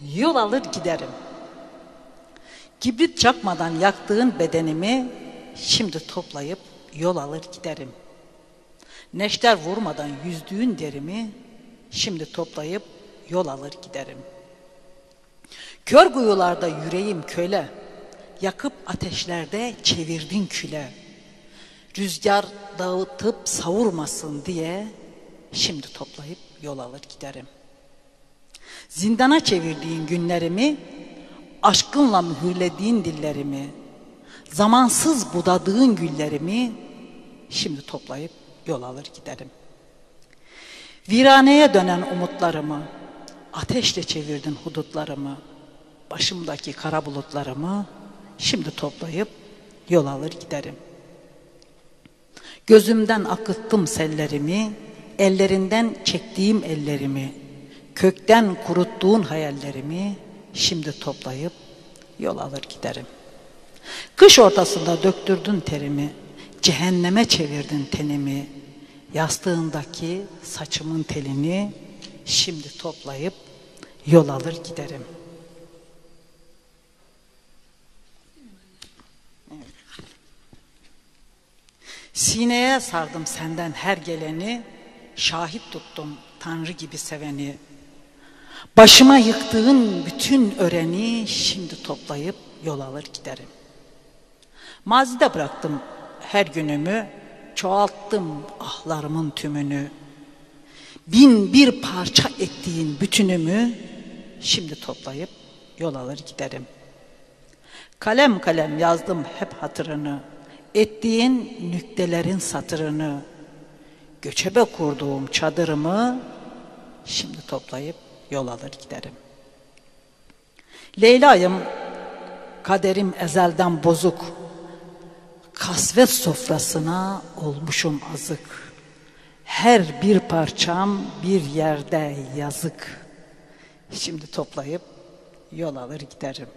Yol alır giderim. Kibrit çakmadan yaktığın bedenimi şimdi toplayıp yol alır giderim. Neşter vurmadan yüzdüğün derimi şimdi toplayıp yol alır giderim. Kör kuyularda yüreğim köle, yakıp ateşlerde çevirdin küle. Rüzgar dağıtıp savurmasın diye şimdi toplayıp yol alır giderim. Zindana çevirdiğin günlerimi, aşkınla mühürlediğin dillerimi, zamansız budadığın güllerimi şimdi toplayıp yol alır giderim. Viraneye dönen umutlarımı, ateşle çevirdin hudutlarımı, başımdaki kara bulutlarımı şimdi toplayıp yol alır giderim. Gözümden akıttım sellerimi, ellerinden çektiğim ellerimi, kökten kuruttuğun hayallerimi şimdi toplayıp yol alır giderim. Kış ortasında döktürdün terimi, cehenneme çevirdin tenimi, yastığındaki saçımın telini şimdi toplayıp yol alır giderim. Sineye sardım senden her geleni, şahit tuttum Tanrı gibi seveni. Başıma yıktığın bütün öreni şimdi toplayıp yol alır giderim. Mazide bıraktım her günümü, çoğalttım ahlarımın tümünü. Bin bir parça ettiğin bütünümü şimdi toplayıp yol alır giderim. Kalem kalem yazdım hep hatırını, ettiğin nüktelerin satırını, göçebe kurduğum çadırımı şimdi toplayıp yol alır giderim. Leyla'yım, kaderim ezelden bozuk, kasvet sofrasına olmuşum azık. Her bir parçam bir yerde yazık. Şimdi toplayıp yol alır giderim.